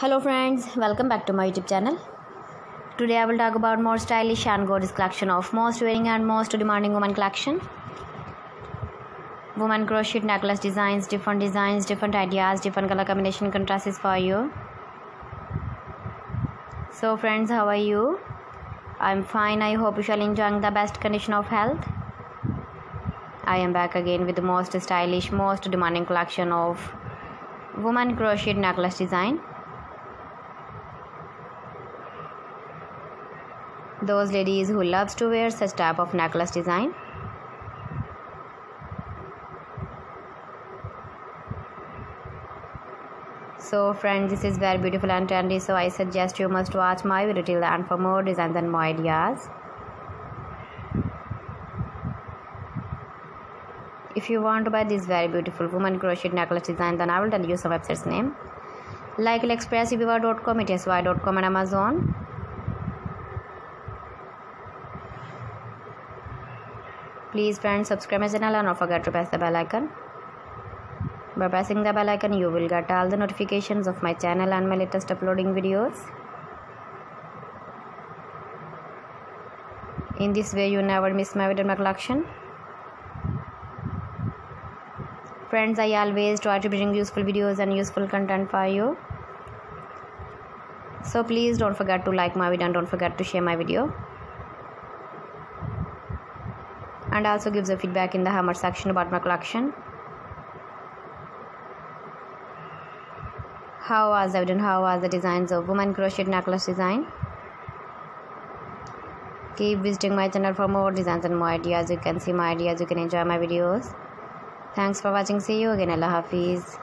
Hello friends, welcome back to my YouTube channel. Today I will talk about more stylish and gorgeous collection of most wearing and most demanding woman collection. Woman crochet necklace designs, different designs, different ideas, different color combination contrasts for you. So friends, how are you? I'm fine. I hope you shall enjoying the best condition of health. I am back again with the most stylish, most demanding collection of woman crochet necklace design. Those ladies who loves to wear such type of necklace design. So friends this is very beautiful and trendy so i suggest you must watch my video till the end for more designs and more ideas. If you want to buy this very beautiful woman crochet necklace design then i will tell you some websites name. Like aliexpress eviva.com etsy.com and amazon please friends subscribe my channel and don't forget to press the bell icon. By pressing the bell icon you will get all the notifications of my channel and my latest uploading videos. In this way you never miss my video my collection friends i always try to bring useful videos and useful content for you. So please don't forget to like my video and don't forget to share my video and also gives a feedback in the hammer section about my collection. How was the how was the designs of woman crochet necklace design? Keep visiting my channel for more designs and more ideas. You can see my ideas. You can enjoy my videos. Thanks for watching. See you again. Allah hafiz